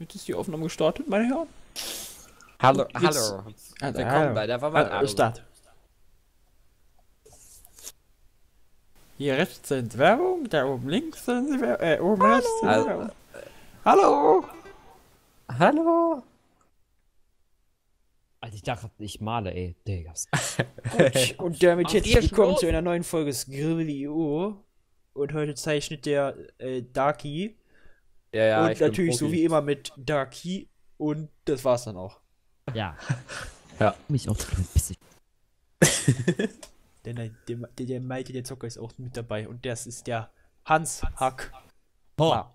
Jetzt ist die Aufnahme gestartet, meine Herren. Hallo, Jetzt- hallo. Also, Willkommen bei der Verwaltung. Start. Hier rechts sind Werbung, da oben links sind Werbung, äh, oben rechts sind Also- Werbung. Hallo! Hallo. Alter, ich dachte, ich male, ey. Diggas. Gut, und damit herzlich schon willkommen zu einer neuen Folge Skribbel.io. Und heute zeichnet der äh, Darky. Ja, ja, und natürlich so wie immer mit Darky. Und das war's dann auch. Ja. Ja. Mich auch ein bisschen. Denn der, der, der, Malte, der Zocker, ist auch mit dabei. Und das ist der Hans Hack. Oh. Ah.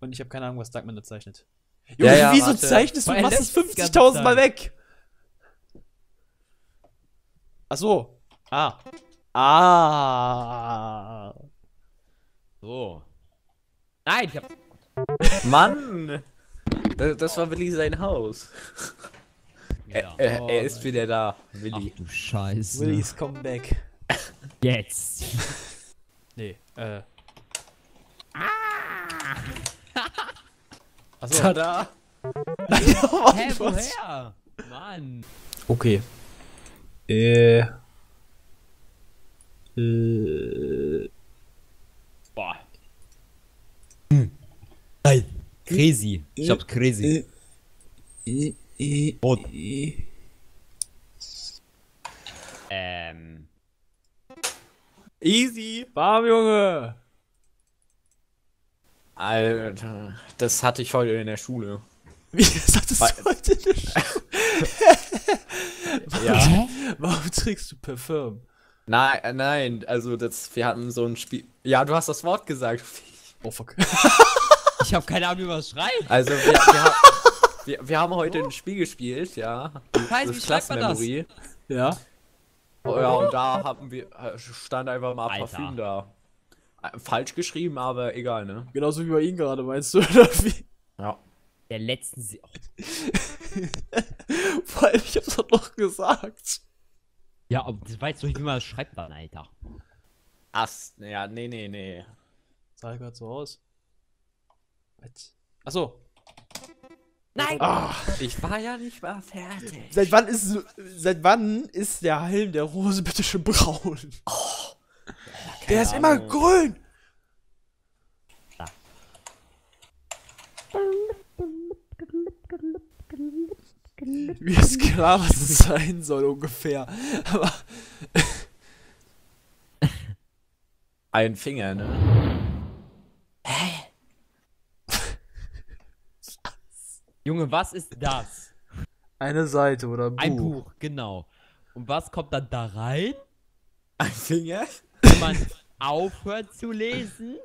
Und ich habe keine Ahnung, was Darkman da zeichnet. Ja, Junge, ja, wieso warte. zeichnest du er machst es lässt die ganze 50.000 Mal weg? Ach so. Ah. Ah. So. Nein, ich hab. Mann! Das, das war Willi sein Haus. Ja. Er, er, er ist wieder da, Ach Willi. du Scheiße. Willis Comeback. Jetzt. Nee, äh. Ah. Achso. Tada! Hä, woher? Mann. Okay. Äh. Äh. Boah. Nein. Crazy. Ich hab's crazy. Äh. Äh. Rot. Äh. Ähm. Easy! Warm, Junge! Alter, das hatte ich heute in der Schule. Wie sagtest Weil- du heute in der Schule? Ja. Warum trägst du Parfüm? Nein, äh, nein, also das, wir hatten so ein Spiel. Ja, du hast das Wort gesagt. Oh fuck. Ich hab keine Ahnung, wie man es schreibt. Also wir, wir, ha- wir, wir haben heute ein Spiel gespielt, ja. Wie Das schreibt man das? Klassenmemory. Ja? Oh, ja, und da haben wir, äh, stand einfach mal Alter. Parfüm da. Äh, Falsch geschrieben, aber egal, ne? Genauso wie bei ihm gerade, meinst du? Oder wie? Ja. Der letzten. Se oh, Vor allem, ich hab's doch noch gesagt. ja, aber das weiß doch nicht, wie man das schreibt dann, Alter. Ast, ja, nee, nee, nee. Sah gerade so aus. Achso. Nein! Ah, Ich war ja nicht mal fertig. seit wann ist seit wann ist der Helm der Rose bitte schon braun? der ist immer Ahnung. grün. Ah. Mir ist klar, was es sein soll ungefähr. Aber Ein Finger, ne? Junge, was ist das? eine Seite oder ein Buch. Ein Buch, genau. Und was kommt dann da rein? Ein Finger? Wenn man aufhört zu lesen?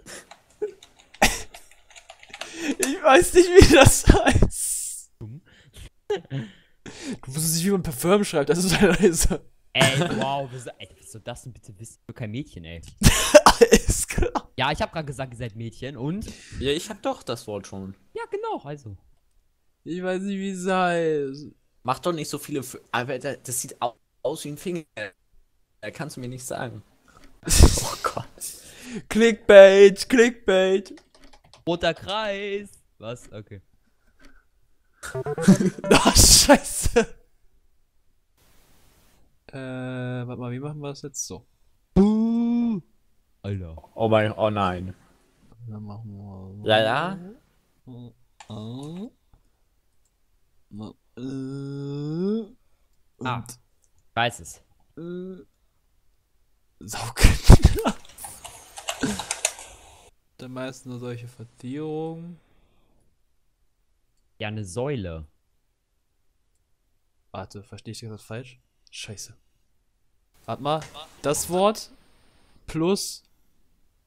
Ich weiß nicht, wie das heißt. Du wusstest nicht, wie man Parfüm schreibt, das ist leise. Ey, wow, wieso, ey, wieso das denn bitte wissen? Ich bin kein Mädchen, ey. Alles klar. Ja, ich habe gerade gesagt, ihr seid Mädchen und? Ja, ich hab doch das Wort schon. Ja, genau, also. Ich weiß nicht, wie es heißt. Mach doch nicht so viele. F aber da- das sieht au aus wie ein Finger. Da kannst du mir nicht sagen. Oh Gott. Clickbait, Clickbait. Roter Kreis. Was? Okay. Ach, scheiße. Äh, warte mal, wie machen wir das jetzt so? Buh. Alter. Oh mein, oh nein. Dann machen wir so. Ja, ja. Äh, äh, und Ah. Weiß es. äh, Saukinder. Der meisten nur solche Verzierungen. Ja, eine Säule. Warte, verstehe ich das falsch? Scheiße. Warte mal, das Wort plus.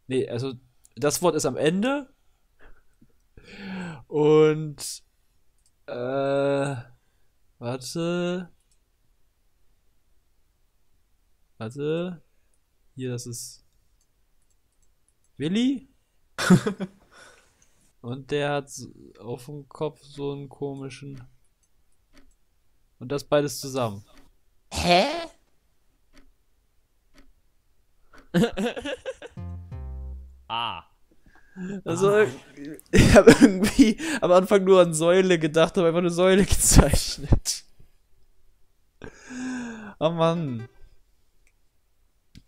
Nee, also das Wort ist am Ende. Und. Äh. Warte. Warte. Hier, das ist. Willi. Und der hat auf dem Kopf so einen komischen. Und das beides zusammen. Hä? Ah. Also, ich habe irgendwie am Anfang nur an Säule gedacht, habe einfach eine Säule gezeichnet. Oh Mann.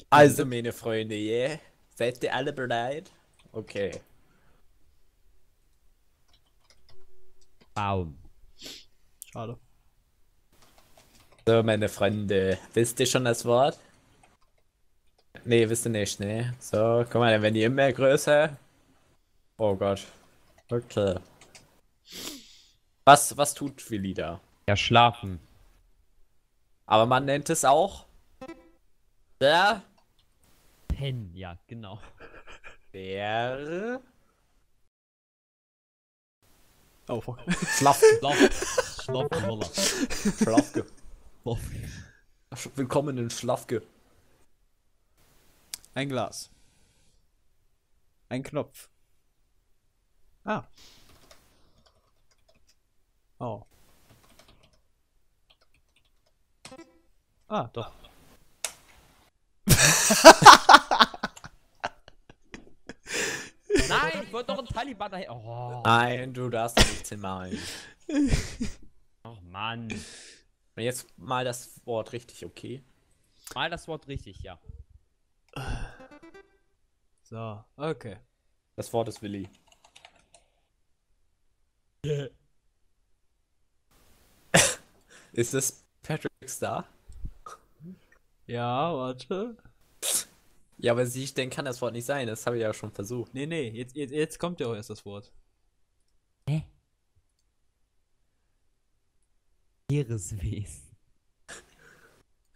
Also, meine Freunde, yeah. Seid ihr alle bereit? Okay. Baum. Schade. So, meine Freunde, wisst ihr schon das Wort? Nee, wisst ihr nicht, ne? So, guck mal, dann werden die immer größer. Oh Gott. Okay. Was, was tut Willi da? Ja, schlafen. Aber man nennt es auch der, Pen, ja, genau. der Oh, fuck. Schlaf, Schlaf. Schlafroller. Schlafke. Schlaf. Willkommen in Schlafke. Ein Glas. Ein Knopf. Ah. Oh. Ah, doch. Nein, ich wollte doch einen Taliban daher. Oh, Nein, du darfst doch nicht malen. oh Mann. Und jetzt mal das Wort richtig, okay? Mal das Wort richtig, ja. So, okay. Das Wort ist Willi. Ist das Patrick Star? Ja, warte. Ja, aber sie, ich denke, kann das Wort nicht sein. Das habe ich ja schon versucht. Nee, nee, jetzt, jetzt, jetzt kommt ja auch erst das Wort. Hä? Meereswesen.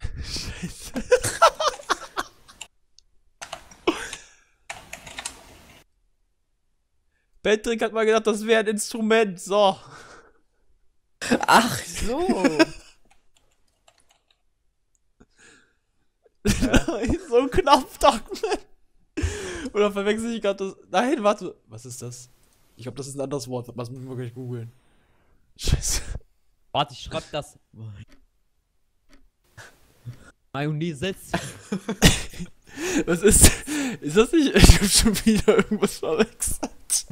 Scheiße. Patrick hat mal gedacht, das wäre ein Instrument. So. Ach so. Nein, so ein Knopf dachte Oder verwechsel ich gerade das. Nein, warte. Was ist das? Ich glaube, das ist ein anderes Wort. Was müssen wir gleich googeln? Scheiße. Warte, ich schreib das. Mayonnaise. Was ist. Ist das nicht. Ich hab schon wieder irgendwas verwechselt.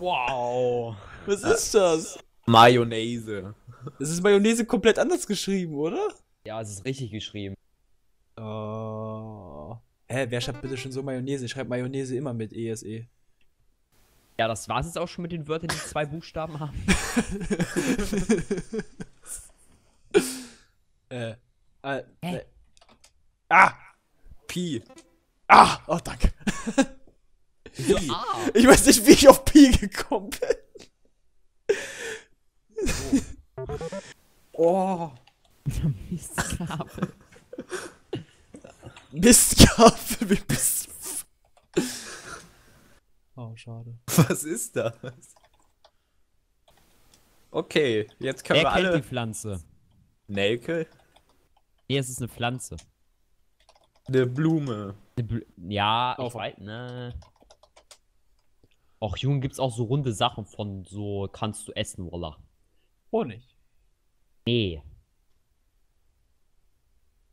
Wow. Was ist das? Mayonnaise. Es ist Mayonnaise komplett anders geschrieben, oder? Ja, es ist richtig geschrieben. Oh. Hä, wer schreibt bitte schon so Mayonnaise? Ich schreibe Mayonnaise immer mit E ESE. Ja, das war's jetzt auch schon mit den Wörtern, die zwei Buchstaben haben. äh. Äh. Äh. Ah! Pi. Ah! Oh, danke. Ah, Ich weiß nicht, wie ich auf Pi gekommen bin. Oh. Mistgabel. Mistgabel, wie bist du? Oh, schade. Was ist das? Okay, jetzt können Wer wir kennt alle. die Pflanze? Nelke? Nee, es ist eine Pflanze. Eine Blume. Eine Bl ja, Auch ich weiß, ne. Och, Junge, gibt's auch so runde Sachen von so kannst du essen, Walla. Honig. Nee.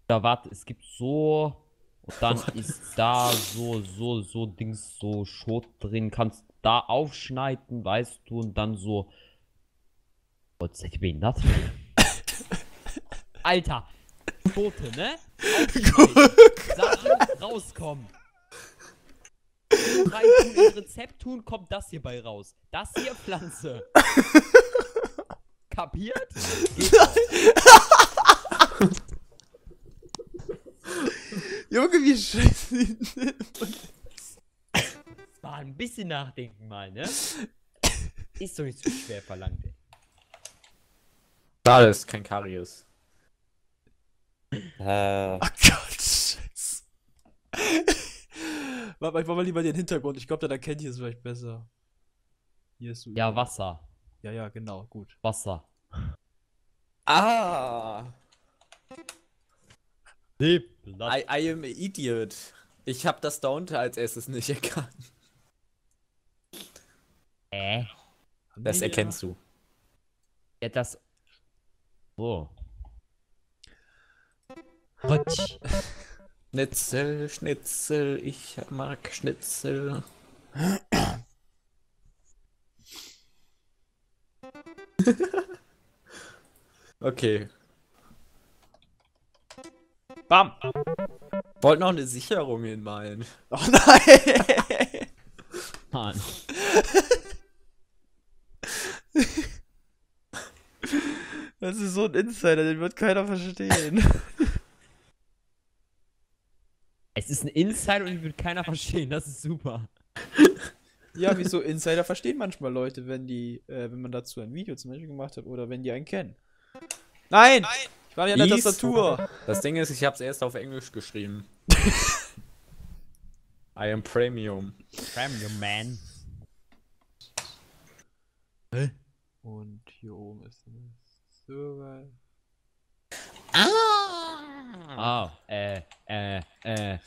Da warte, es gibt so und dann ist da so, so, so Dings, so Schot drin, kannst da aufschneiden, weißt du, und dann so. Gott, seid ihr behindert? Alter, Schote, ne? Sachen rauskommen. Rein tun, in Rezept tun, kommt das hier bei raus. Das hier Pflanze. Kapiert? Junge, wie scheiße. Mal ein bisschen nachdenken mal, ne? Ist doch nicht so schwer verlangt, ey. Schade, ist kein Karies. Äh, Oh Gott, scheiße. Warte mal, ich mach mal lieber den Hintergrund. Ich glaube, dann erkennt ihr es vielleicht besser. Hier ist so Ja, Wasser. Ja, ja, genau, gut. Wasser. ah! Nee, I, I am an idiot. Ich habe das da unter als erstes nicht erkannt. äh. Das Nee, erkennst du. Ja, das. Oh. Rutsch. Schnitzel, Schnitzel, ich mag Schnitzel. okay. Bam! Wollt noch eine Sicherung hinmalen. Oh nein! Mann. Das ist so ein Insider, den wird keiner verstehen. Es ist ein Insider und ihn wird keiner verstehen. Das ist super. ja, wieso Insider verstehen manchmal Leute, wenn die, äh, wenn man dazu ein Video zum Beispiel gemacht hat oder wenn die einen kennen. Nein! Ich war nicht an der Tastatur. Das Ding ist, ich hab's erst auf Englisch geschrieben. I am Premium. Premium Man. Und hier oben ist ein Server. Ah, äh, äh, äh.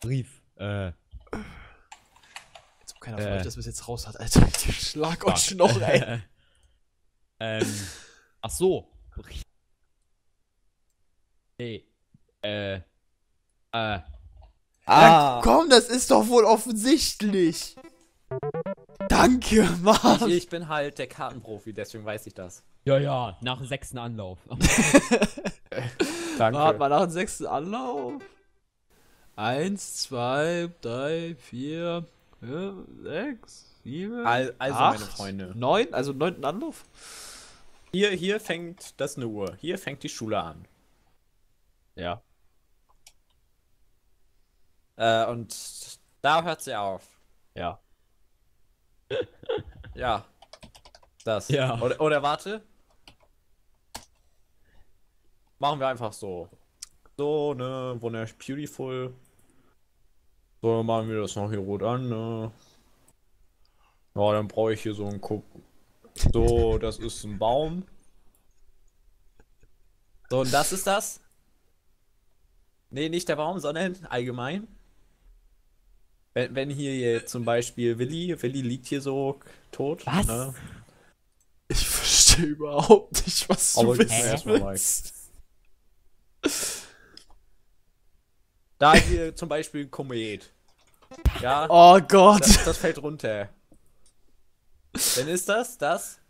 Brief, äh. Jetzt ob keiner von Äh. euch das bis jetzt raus hat, Alter. Ich schlag euch noch, ey. ähm. Ach so. Brief. Nee. Äh. Äh. Ja, komm, das ist doch wohl offensichtlich. Danke, Mann. Ich bin halt der Kartenprofi, deswegen weiß ich das. Ja, ja, nach dem sechsten Anlauf. Danke. Warte mal nach dem sechsten Anlauf. Eins, zwei, drei, vier, fünf, sechs, sieben, Al- also, acht, meine Freunde. neun, also neunten Anlauf. Hier, hier fängt das eine Uhr. Hier fängt die Schule an. Ja. Äh, und da hört sie auf. Ja. Ja. Das. Ja. Oder, oder warte. Machen wir einfach so. So, ne, wunderschön beautiful. So, dann machen wir das noch hier rot an, ne. Ja, dann brauche ich hier so einen Kuck. So, das ist ein Baum. So, und das ist das? Nee, nicht der Baum, sondern allgemein. Wenn, wenn hier jetzt zum Beispiel Willi, Willi liegt hier so tot. Was? Ne? Ich verstehe überhaupt nicht, was du Aber wissen erstmal willst. Da hier zum Beispiel Komet. Ja, Oh Gott. das, das fällt runter. Dann ist das das.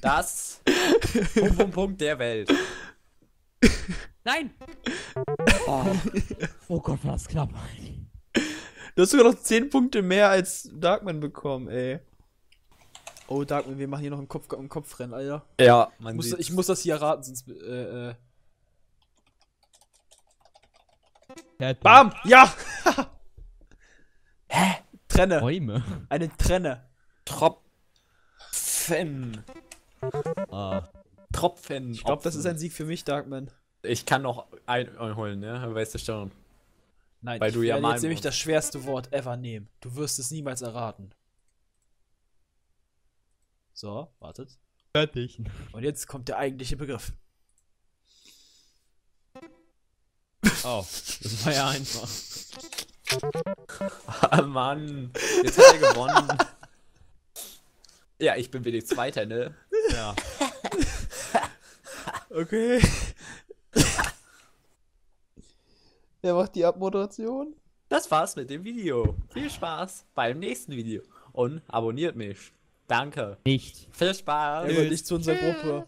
Das. Punkt, Punkt, Punkt der Welt. Nein! Oh. oh Gott, war das knapp. Du hast sogar noch 10 Punkte mehr als Darkman bekommen, ey. Oh, Darkman, wir machen hier noch ein, Kopf, ein Kopfrennen, Alter. Ja, Ich man muss, sieht. ich muss das hier raten, sonst. Äh, äh. Bam! Ja! Hä? Trenne. Bäume. Eine Trenne. Tropfen. Ah. Tropfen. Ich glaube, das ist ein Sieg für mich, Darkman. Ich kann noch einholen, ne? Weißt du schon. Nein, Weil ich du ja jetzt nämlich das schwerste Wort ever nehmen. Du wirst es niemals erraten. So, wartet. Fertig. Und jetzt kommt der eigentliche Begriff. Oh, das war ja einfach. Ah, Mann. Jetzt hat er gewonnen. ja, ich bin wenigstens Zweiter, ne? Ja. Okay. Wer macht die Abmoderation? Das war's mit dem Video. Viel Spaß beim nächsten Video. Und abonniert mich. Danke. Nicht. Viel Spaß. Gehört nicht zu unserer Gruppe.